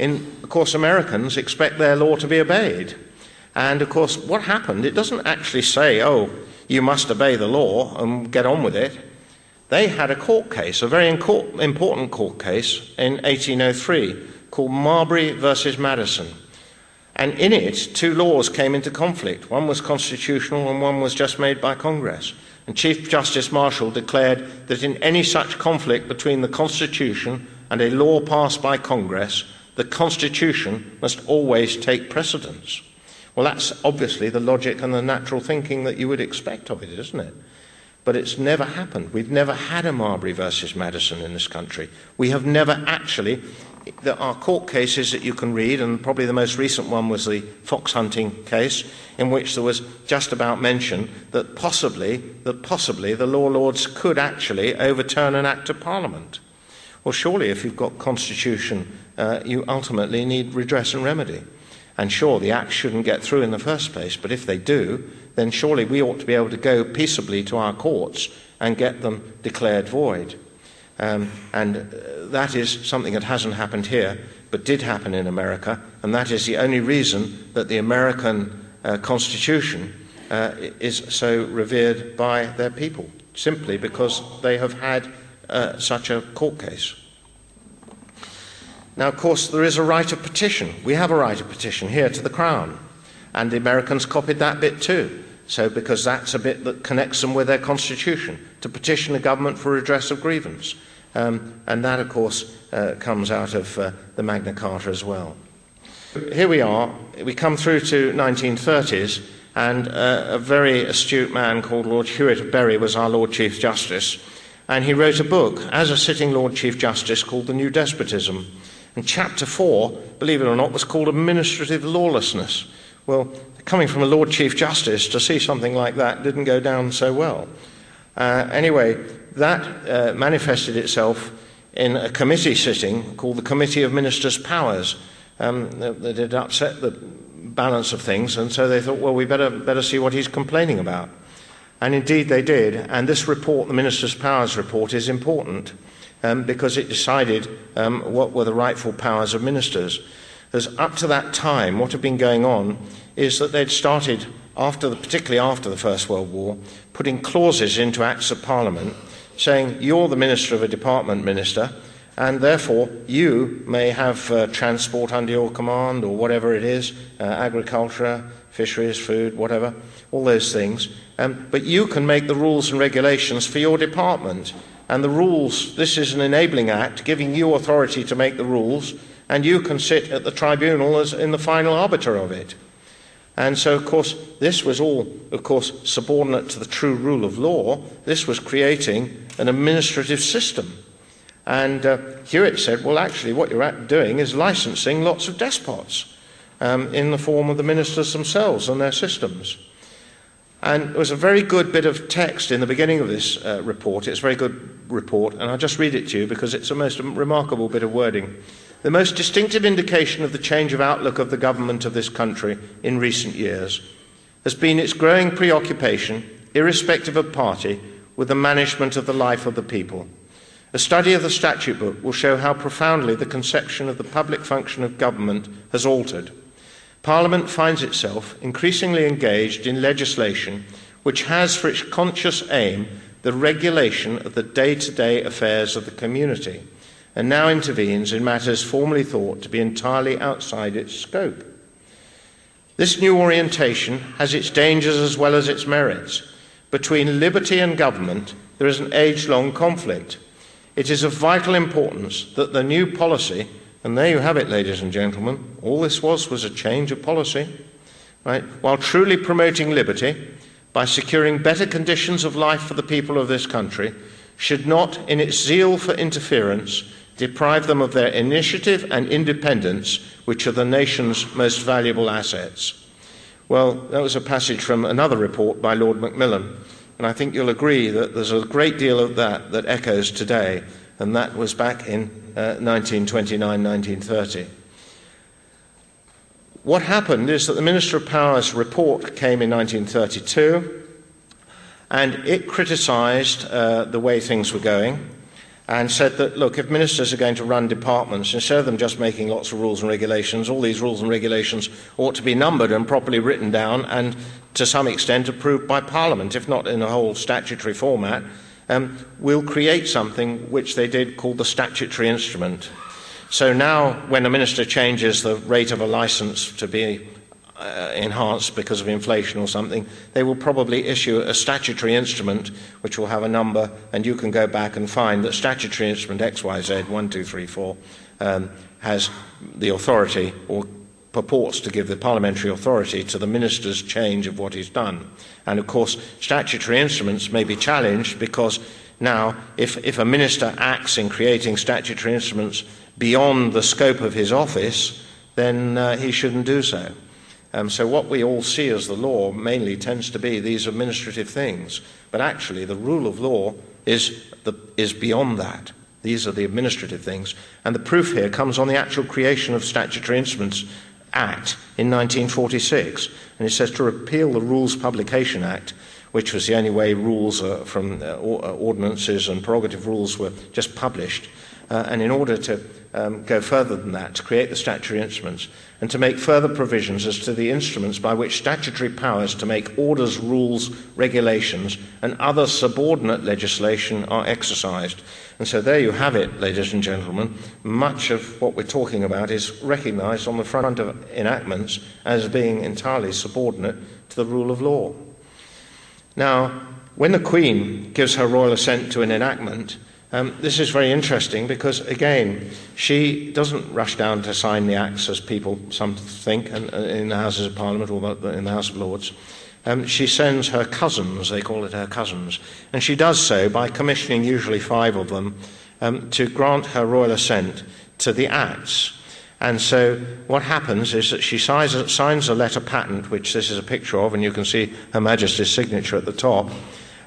in, of course, Americans expect their law to be obeyed. And of course, what happened, it doesn't actually say, oh, you must obey the law and get on with it. They had a court case, a very important court case in 1803 called Marbury versus Madison. And in it, two laws came into conflict. One was constitutional and one was just made by Congress. And Chief Justice Marshall declared that in any such conflict between the Constitution and a law passed by Congress, the Constitution must always take precedence. Well, that's obviously the logic and the natural thinking that you would expect of it, isn't it? But it's never happened. We've never had a Marbury versus Madison in this country. We have never actually. There are court cases that you can read, and probably the most recent one was the fox hunting case, in which there was just about mention that possibly, that possibly the law lords could actually overturn an act of parliament. Well, surely, if you've got constitution, uh, you ultimately need redress and remedy. And sure, the Act shouldn't get through in the first place, but if they do, then surely we ought to be able to go peaceably to our courts and get them declared void. Um, and uh, that is something that hasn't happened here, but did happen in America, and that is the only reason that the American uh, Constitution uh, is so revered by their people, simply because they have had uh, such a court case. Now, of course, there is a right of petition. We have a right of petition here to the Crown. And the Americans copied that bit too. So, because that's a bit that connects them with their constitution, to petition the government for redress of grievance. Um, and that, of course, uh, comes out of uh, the Magna Carta as well. Here we are. We come through to 1930s, and uh, a very astute man called Lord Hewart of Bury was our Lord Chief Justice. And he wrote a book as a sitting Lord Chief Justice called The New Despotism. And chapter 4, believe it or not, was called Administrative Lawlessness. Well, coming from a Lord Chief Justice to see something like that didn't go down so well. Uh, anyway, that uh, manifested itself in a committee sitting called the Committee of Ministers' Powers. Um, that had upset the balance of things, and so they thought, well, we better, better see what he's complaining about. And indeed they did, and this report, the Minister's Powers report, is important um, because it decided um, what were the rightful powers of ministers. As up to that time, what had been going on is that they'd started, after the, particularly after the First World War, putting clauses into Acts of Parliament saying, You're the minister of a department minister, and therefore you may have uh, transport under your command or whatever it is uh, agriculture, fisheries, food, whatever, all those things. Um, but you can make the rules and regulations for your department. And the rules, this is an enabling act giving you authority to make the rules, and you can sit at the tribunal as in the final arbiter of it. And so, of course, this was all, of course, subordinate to the true rule of law. This was creating an administrative system. And uh, Hewart said, well, actually, what you're doing is licensing lots of despots um, in the form of the ministers themselves and their systems. And there was a very good bit of text in the beginning of this uh, report. It's a very good report, and I'll just read it to you because it's a most remarkable bit of wording. The most distinctive indication of the change of outlook of the government of this country in recent years has been its growing preoccupation, irrespective of party, with the management of the life of the people. A study of the statute book will show how profoundly the conception of the public function of government has altered. Parliament finds itself increasingly engaged in legislation which has for its conscious aim the regulation of the day to day affairs of the community and now intervenes in matters formerly thought to be entirely outside its scope. This new orientation has its dangers as well as its merits. Between liberty and government, there is an age long conflict. It is of vital importance that the new policy and there you have it, ladies and gentlemen. All this was was a change of policy, right? While truly promoting liberty by securing better conditions of life for the people of this country, should not, in its zeal for interference, deprive them of their initiative and independence, which are the nation's most valuable assets. Well, that was a passage from another report by Lord Macmillan, and I think you'll agree that there's a great deal of that that echoes today and that was back in uh, 1929 1930. What happened is that the Minister of Power's report came in 1932 and it criticised uh, the way things were going and said that, look, if ministers are going to run departments, instead of them just making lots of rules and regulations, all these rules and regulations ought to be numbered and properly written down and to some extent approved by Parliament, if not in a whole statutory format. Um, we'll create something which they did called the statutory instrument. So now, when a minister changes the rate of a license to be uh, enhanced because of inflation or something, they will probably issue a statutory instrument which will have a number, and you can go back and find that statutory instrument XYZ 1234 um, has the authority or purports to give the parliamentary authority to the minister's change of what he's done. And of course, statutory instruments may be challenged because now, if, if a minister acts in creating statutory instruments beyond the scope of his office, then uh, he shouldn't do so. Um, so, what we all see as the law mainly tends to be these administrative things. But actually, the rule of law is, the, is beyond that. These are the administrative things. And the proof here comes on the actual creation of Statutory Instruments Act in 1946. And it says to repeal the Rules Publication Act, which was the only way rules uh, from uh, uh ordinances and prerogative rules were just published. Uh, and in order to um, go further than that, to create the statutory instruments, and to make further provisions as to the instruments by which statutory powers to make orders, rules, regulations, and other subordinate legislation are exercised. And so there you have it, ladies and gentlemen. Much of what we're talking about is recognised on the front of enactments as being entirely subordinate to the rule of law. Now, when the Queen gives her royal assent to an enactment, um, this is very interesting because, again, she doesn't rush down to sign the acts as people some think uh, in the Houses of Parliament or in the House of Lords. Um, she sends her cousins, they call it her cousins, and she does so by commissioning usually five of them um, to grant her royal assent to the acts. And so what happens is that she signs a, signs a letter patent, which this is a picture of, and you can see Her Majesty's signature at the top.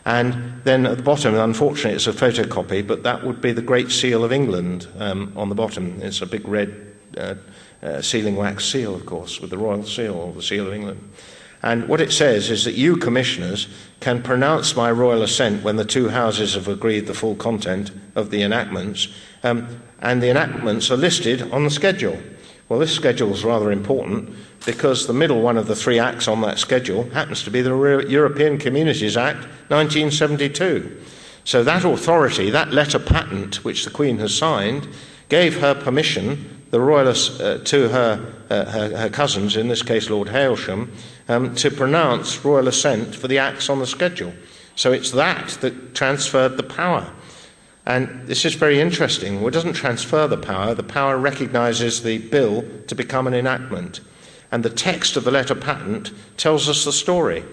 And then at the bottom, unfortunately, it's a photocopy, but that would be the Great Seal of England um, on the bottom. It's a big red uh, uh, sealing wax seal, of course, with the royal seal, the seal of England. And what it says is that you, commissioners, can pronounce my royal assent when the two houses have agreed the full content of the enactments, um, and the enactments are listed on the schedule. Well, this schedule is rather important because the middle one of the three acts on that schedule happens to be the European Communities Act 1972. So that authority, that letter patent which the Queen has signed, gave her permission, the royalists, uh, to her, uh, her, her, cousins, in this case Lord Hailsham, um, to pronounce royal assent for the acts on the schedule. So it's that that transferred the power. And this is very interesting. Well, it doesn't transfer the power, the power recognizes the bill to become an enactment. And the text of the letter patent tells us the story,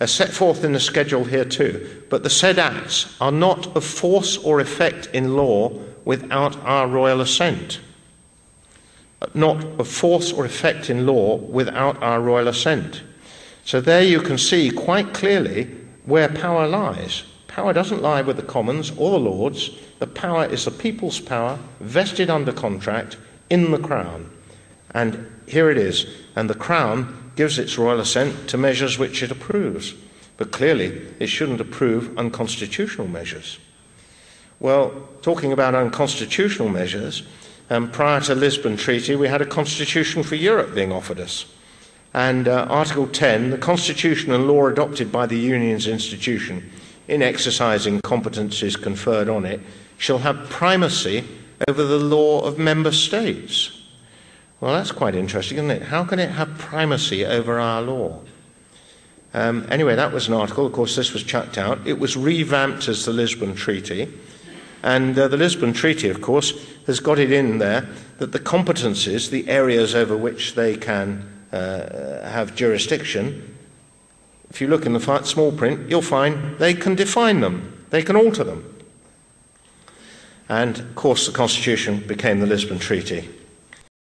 as set forth in the schedule here too. But the said acts are not of force or effect in law without our royal assent. Not of force or effect in law without our royal assent. So there you can see quite clearly where power lies. Power doesn't lie with the Commons or the Lords. The power is the people's power, vested under contract in the Crown. And here it is. And the Crown gives its royal assent to measures which it approves. But clearly, it shouldn't approve unconstitutional measures. Well, talking about unconstitutional measures, um, prior to the Lisbon Treaty, we had a constitution for Europe being offered us. And uh, Article 10, the constitution and law adopted by the Union's institution in exercising competencies conferred on it, shall have primacy over the law of member states. Well, that's quite interesting, isn't it? How can it have primacy over our law? Um, anyway, that was an article. Of course, this was chucked out. It was revamped as the Lisbon Treaty. And uh, the Lisbon Treaty, of course, has got it in there that the competences, the areas over which they can uh, have jurisdiction, if you look in the small print, you'll find they can define them, they can alter them. And of course, the Constitution became the Lisbon Treaty